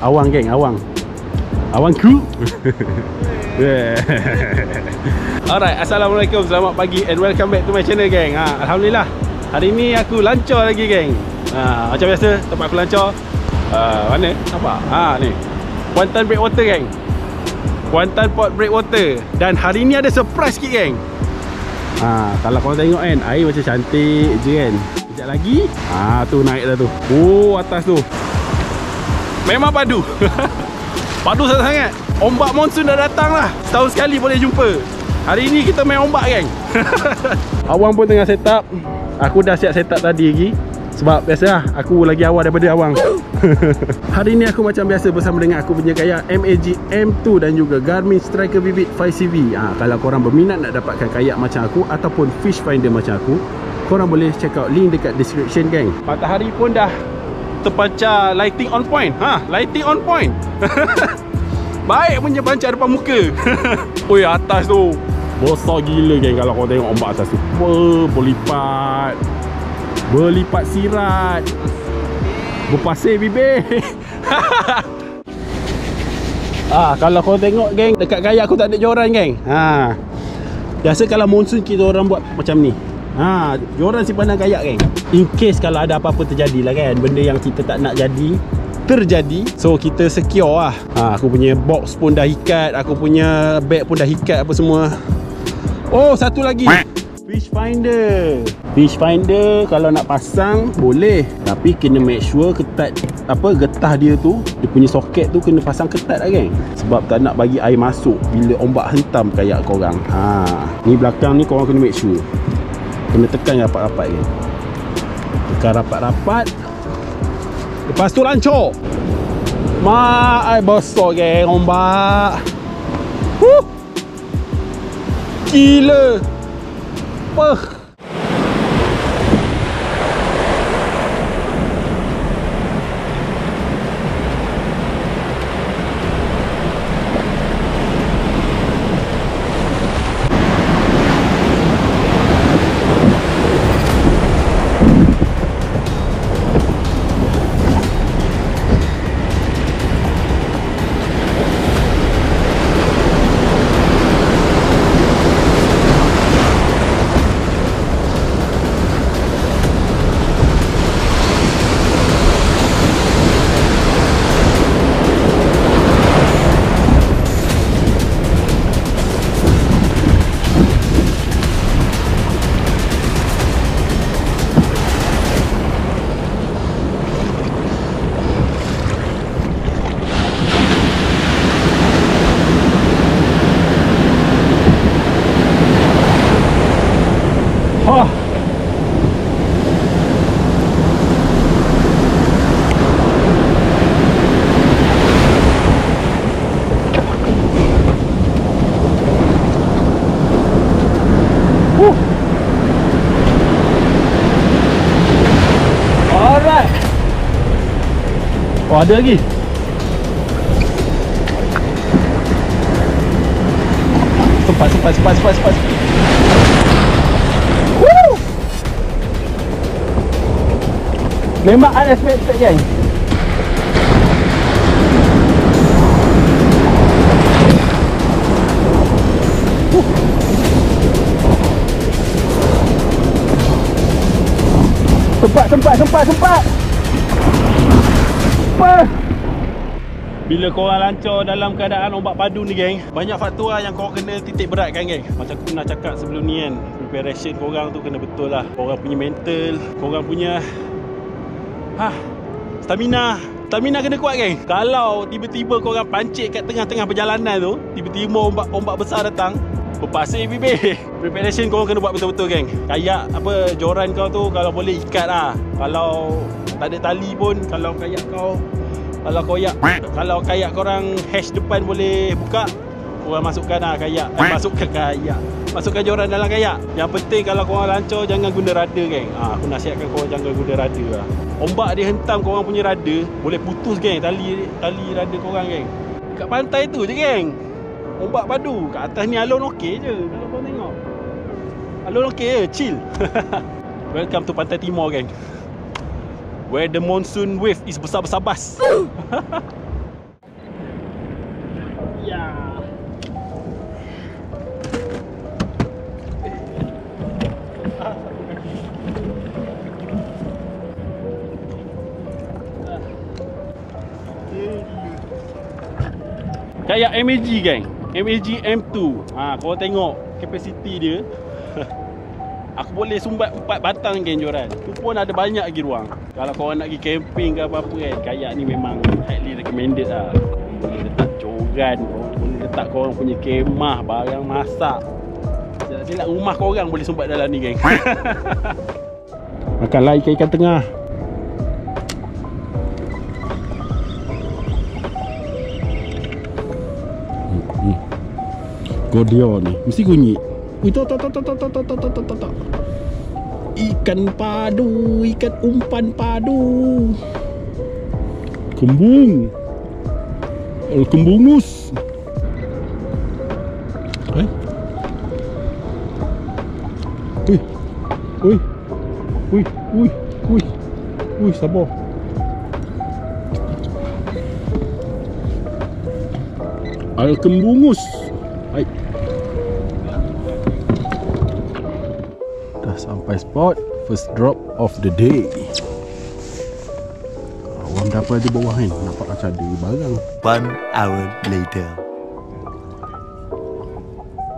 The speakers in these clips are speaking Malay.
Awang geng, awang. Awangku. Alright, Assalamualaikum. Selamat pagi and welcome back to my channel geng. Ha, Alhamdulillah. Hari ni aku lancar lagi geng. Ha, macam biasa tempat aku lancar. Uh, mana? Nampak? Ha ni. Kuantan Breakwater geng. Kuantan Port Breakwater. Dan hari ni ada surprise sikit geng. Ha, kalau korang tengok kan, air macam cantik je kan. Sekejap lagi. Ha, tu naik dah tu. Oh, atas tu. Memang padu. padu sangat-sangat. Ombak monsun dah datang lah. Setahun sekali boleh jumpa. Hari ni kita main ombak geng. Awang pun tengah set up. Aku dah siap set up tadi lagi Sebab biasa Aku lagi awal daripada Awang. Hari ni aku macam biasa Bersama dengan aku punya kayak MAG M2 Dan juga Garmin Striker Vivid 5CV ha, Kalau korang berminat nak dapatkan kayak macam aku Ataupun fish finder macam aku Korang boleh check out link dekat description geng. Matahari pun dah Terpancar lighting on point. Ha, Lighting on point. Baik punya pancar depan muka. Oi atas tu. Besar gila geng kalau kau tengok ombak atas tu. Ber, Berlipat. Berlipat sirat. Berpasir bibir. Ah, kalau kau tengok geng Dekat kayak aku tak ada joran geng. Ha. Biasa kalau monsun kita orang buat macam ni Ha, joran simpanan kayak geng? In case kalau ada apa-apa terjadi lah kan Benda yang kita tak nak jadi terjadi. So kita secure lah. Ha, Aku punya box pun dah ikat Aku punya bag pun dah ikat apa semua. Oh satu lagi. Fish finder. Fish finder kalau nak pasang boleh. Tapi kena make sure ketat Apa getah dia tu Dia punya soket tu kena pasang ketat lah geng. Sebab tak nak bagi air masuk Bila ombak hentam kayak korang. Ha, Ni belakang ni korang kena make sure Kena tekan rapat-rapat geng Tekan rapat-rapat. Lepas tu lancor Mak ai besar geng ombak Huh. Gila. Pah Oh ada lagi. Sempat sempat sempat sempat sempat. Woo! Memang unexpected kan Sempat, sempat, sempat, sempat Bila korang lancar dalam keadaan ombak padu ni geng Banyak faktor lah yang korang kena titik berat kan geng? Macam aku pernah cakap sebelum ni kan Preparation korang tu kena betul lah. Korang punya mental Korang punya ha, Stamina. Stamina kena kuat geng. Kalau tiba-tiba korang pancit kat tengah-tengah perjalanan tu Tiba-tiba ombak ombak besar datang Berpasir bibir. Preparation korang kena buat betul-betul geng. Kayak apa joran kau tu Kalau boleh ikat lah. Kalau tak ada tali pun Kalau kayak kau kalau koyak Kalau kayak korang hash depan boleh buka Korang masukkan lah kayak. Eh, Masukkan kayak. Masukkan joran dalam kayak. Yang penting kalau korang lancar Jangan guna rada geng. Ha, Aku nasihatkan korang jangan guna rada lah. Ombak dia hentam korang punya rada Boleh putus geng. Tali tali rada korang geng. Kat pantai tu je geng. Ombak padu. Kat atas ni alun okey je Kalau korang tengok. Alun okey je Chill. Welcome to Pantai Timur geng where the monsoon wave is besar-besar bas. yeah. Kayak MAG gang. MAG M2. Ha, korang tengok kapasiti dia. Aku boleh sumbat 4 batang geng joran Tu pun ada banyak lagi ruang. Kalau korang nak pergi camping ke apa-apa kan Kayak ni memang highly recommended lah. Boleh letak joran Boleh letak korang punya kemah Barang masak. Silap rumah korang boleh sumbat dalam ni geng. Makanlah ikan-ikan tengah? Godio ni Mesti kunyi Ui tok tok tok tok tok tok tok tok tok tok. Ikan padu Ikan umpan padu. Kembung. El kembungus Eh? Ui. Ui. Ui Ui Ui Ui sabar. Al kembungus Hai sampai spot First drop of the day. Dah apa di bawah kan Nampak macam ada barang. One hour later.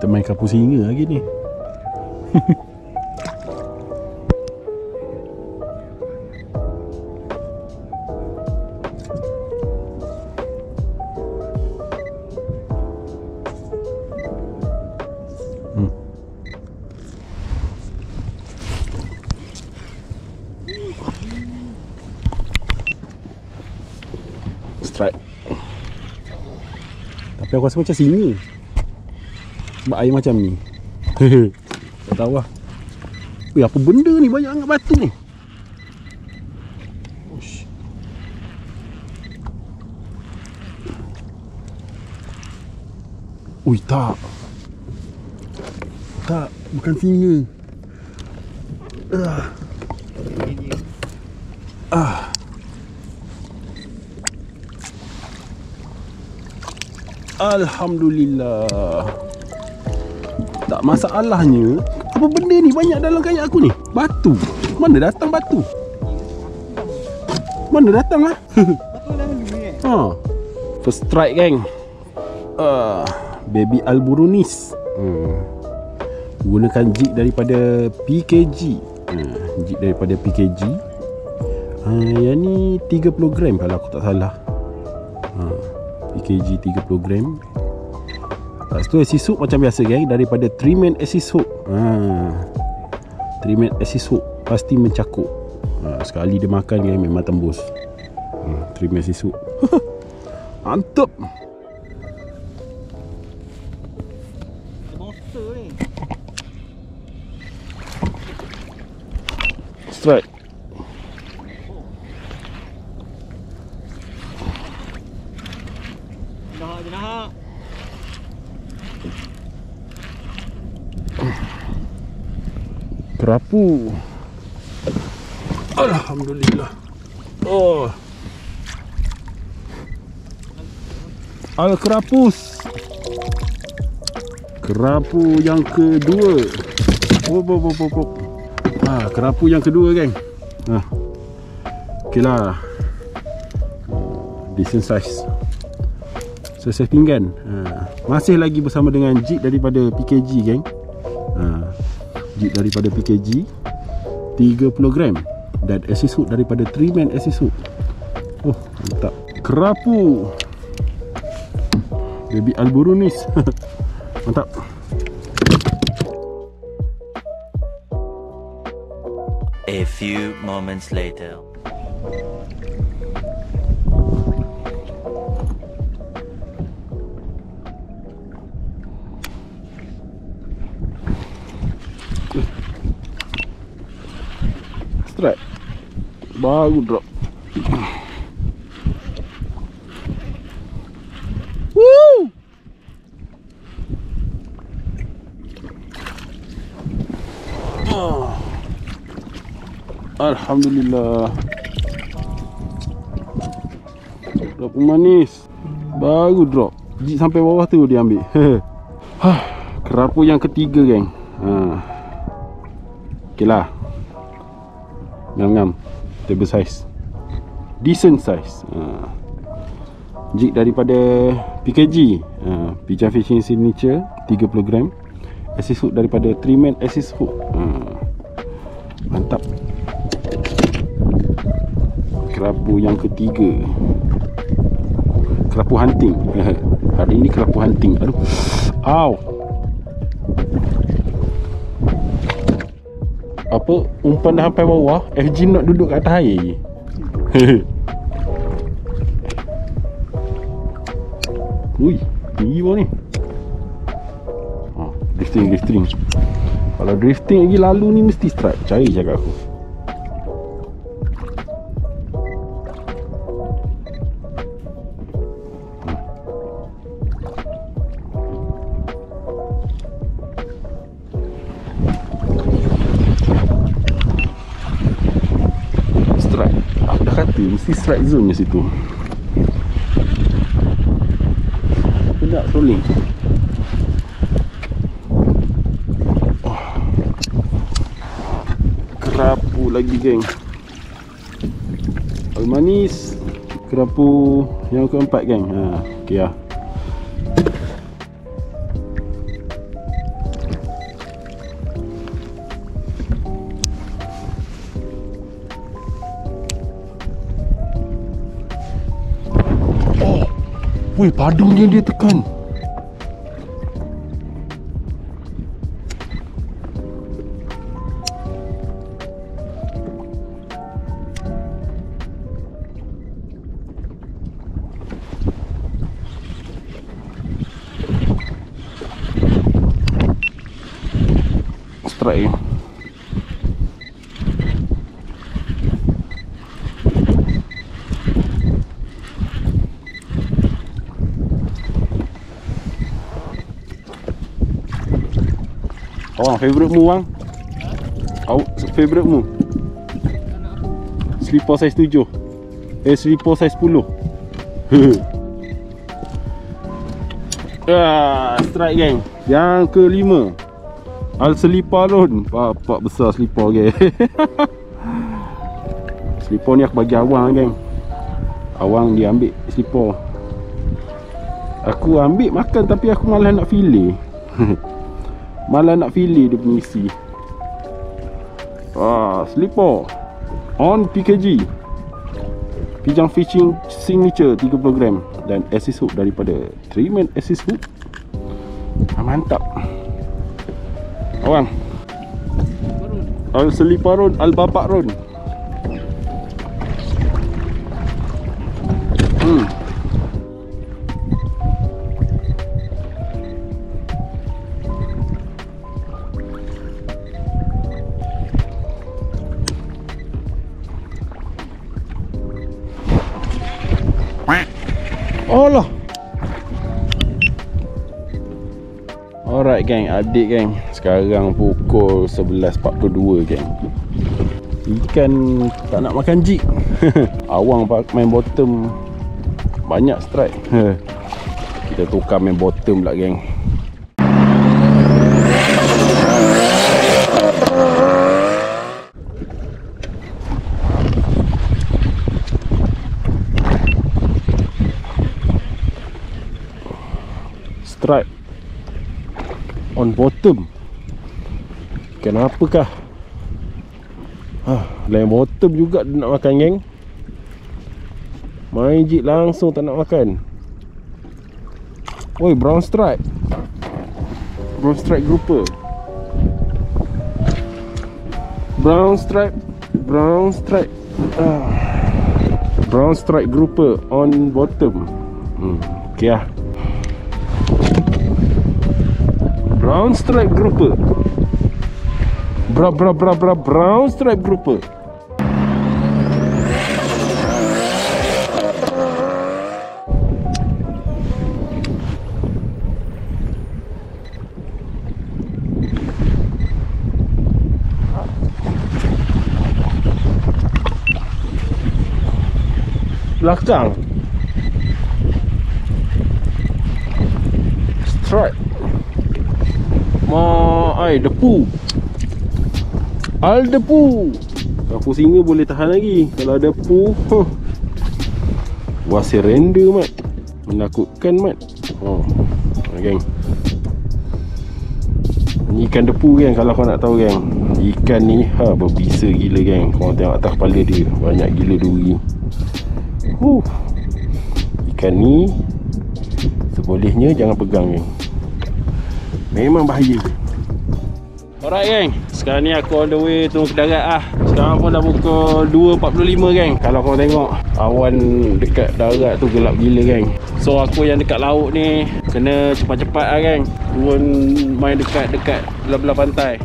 Kita main kapu singa lagi ni Strike. Tapi aku rasa macam singa sebab air macam ni. Tak tahu lah Weh apa benda ni? Banyak sangat batu ni. Ush. Ui tak. Tak bukan singa Ah. Ah. Alhamdulillah. Tak masalahnya Apa benda ni banyak dalam kayak aku ni? Batu. Mana datang batu? Mana datang lah ha. First strike geng. Uh, Baby Alburunis. Hmm. Gunakan jig daripada PKG uh, Jig daripada PKG uh, Yang ni 30 gram kalau aku tak salah. Uh, PKG 30 gram. Lepas tu assist hook macam biasa geng Daripada 3 man assist hook ha. 3 man assist hook Pasti mencakup. Ha. Sekali dia makan geng memang tembus. Ha. 3 man assist hook Mantap Strike Jenahak, jenahak. Kerapu Alhamdulillah. Oh. Al kerapus. Kerapu yang kedua. Oh, oh, oh, oh, oh. Ha, kerapu yang kedua geng. Ha. Okay lah. Decent size Saiz pinggan. Ha. Masih lagi bersama dengan jig daripada PKG geng. Jig daripada PKG 30 gram. Dan assist hook daripada 3 man assist hook Oh mantap. Kerapu. Baby Alburunis. Mantap. A few moments later. Baru drop. Woo! Ah. Alhamdulillah. Drop manis. Baru drop. Jit sampai bawah tu dia ambil. Kerapu yang ketiga geng. Ha. Okay lah Ngam-ngam Table size Decent size. Ha. Jig daripada PKG uh, Pigeon Fishing Signature 30 gram. Assist hook daripada Triman Assist hook. Uh, Mantap. Kerapu yang ketiga. Kerapu hunting. Hari ini kerapu hunting. Aduh. Ow Apa Umpan dah sampai bawah FG nak duduk kat atas air Ui, tinggi bawah ni. Ha, drifting, drifting. Kalau drifting lagi lalu ni mesti strike. Cari cakap aku. Mesti strike zone nya situ. Sedap trolling oh. Kerapu lagi geng Al manis Kerapu yang keempat geng ha, Okay lah Weh, padung dia dia tekan. Strike. Awang, favourite mu bang? Awak favourite mu? Slipper saiz 7 Eh, slipper saiz 10 Ah, strike geng. Yang kelima. Al Seliparun Bapak besar slipper geng. Slipper ni aku bagi awang geng. Awang dia ambil slipper. Aku ambil makan tapi aku malah nak fillet Malah nak fillet dia punya isi. Ah, slipper. On PKG Pigeon Fishing Signature 30 gram Dan assist hook daripada Triman assist hook. Ah, Mantap. Al Seliparun Al Bapak Run Gang, update gang Sekarang pukul 11.42 gang Ikan tak nak makan jig. Awang main bottom. Banyak strike. Kita tukar main bottom pula gang Strike On bottom. Kenapakah? Ah, Lain bottom juga dia nak makan geng. Main jig langsung tak nak makan. Oi brown stripe. Brown stripe grouper. Brown stripe Brown stripe. Ah. Brown stripe grouper on bottom. Hmm. Okay lah Brown stripe grouper Bra bra bra bra brown stripe grouper Belakang Strike ai depu. Al depu. Kapu singa boleh tahan lagi. Kalau depu, huh. Wah surrender mat. Menakutkan mat Oh ha, Geng Ni ikan depu geng Kalau kau nak tahu geng Ikan ni ha, Berbisa gila geng Kau tengok atas kepala dia Banyak gila duri huh. Ikan ni Sebolehnya Jangan pegang geng Memang bahaya Alright geng. Sekarang ni aku on the way Turun ke darat lah Sekarang pun dah pukul 2.45 geng. Kalau kau tengok Awan dekat darat tu gelap gila geng. So aku yang dekat laut ni Kena cepat-cepat lah geng. Turun main dekat-dekat Belah-belah pantai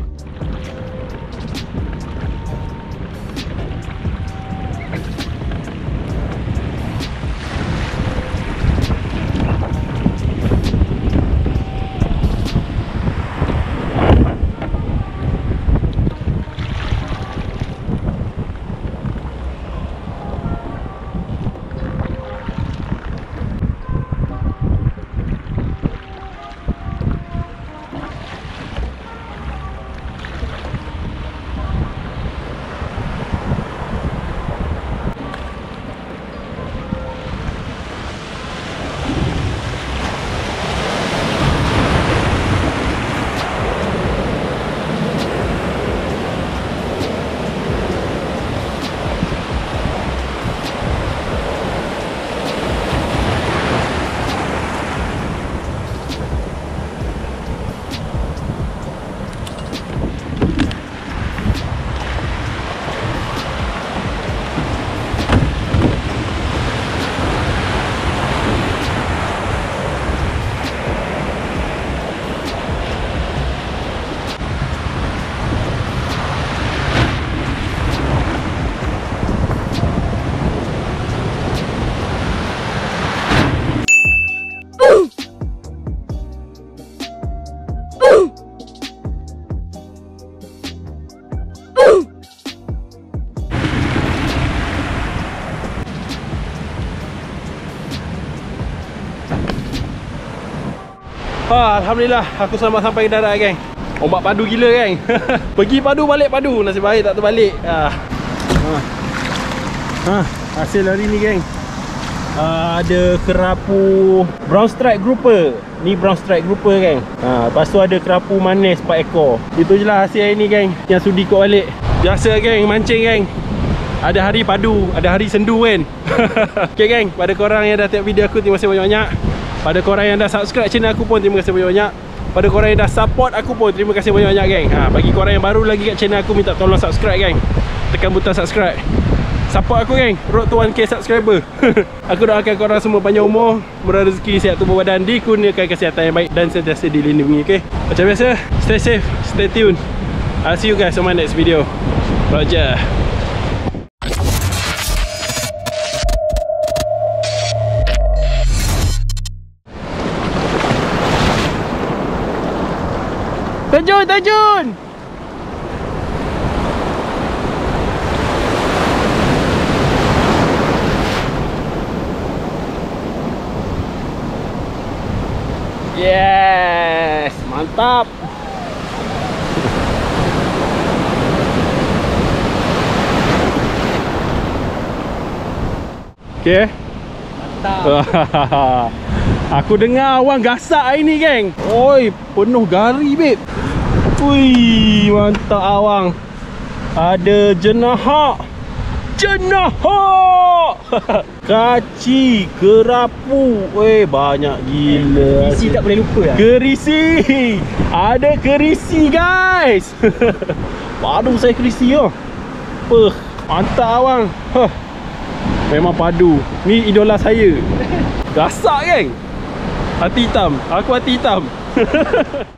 Ha, Alhamdulillah. Aku selamat sampai ke darat geng. Ombak padu gila geng. Pergi padu balik padu. Nasib baik tak terbalik. Ha. Ha. ha. Hasil hari ni geng. Ha, Ada kerapu Brown stripe grouper. Ni brown stripe grouper geng. Ha. Lepas tu ada kerapu manis 4 ekor. Itu je lah hasil hari ni geng. Yang sudi kot balik. Biasa geng. Mancing geng. Ada hari padu, ada hari sendu kan. Okay geng, pada korang yang dah tengok video aku Terima kasih banyak-banyak pada korang yang dah subscribe channel aku pun Terima kasih banyak-banyak. Pada korang yang dah support aku pun Terima kasih banyak-banyak geng. Ha, Bagi korang yang baru lagi kat channel aku Minta tolong subscribe geng. Tekan butang subscribe. Support aku geng. Road to 1k subscriber. Aku doakan korang semua panjang umur Murah rezeki, sihat tubuh badan Dikurniakan kesihatan yang baik Dan sentiasa dilindungi okay? Macam biasa Stay safe, stay tune. I'll see you guys on my next video. Roger Mantap! Okay? Mantap! Aku dengar awang gasak hari ni geng Oi, penuh gari babe Ui, mantap awang Ada jenahak Jenahak Kaci Kerapu Eh, banyak gila. Kerisi tak boleh lupa lah. Kerisi. Ada kerisi guys. Padu saya kerisi oh. Peh, mantap awang huh. Memang padu. Ni idola saya. Gasak geng. Hati hitam. Aku hati hitam